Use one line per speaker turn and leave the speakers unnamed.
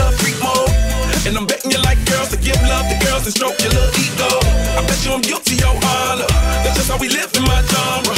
love freak mode. And I'm betting you like girls to give love to girls and stroke your little ego. I bet you I'm guilty, your honor. That's just how we live in my genre.